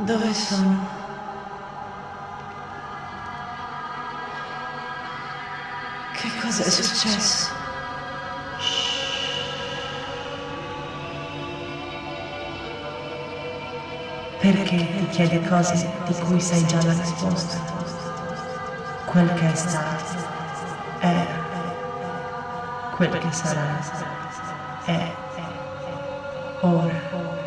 Dove sono? Che cosa è successo? Perché ti chiede cose di cui sai già la risposta? Quel che è stato è quel che sarà è ora.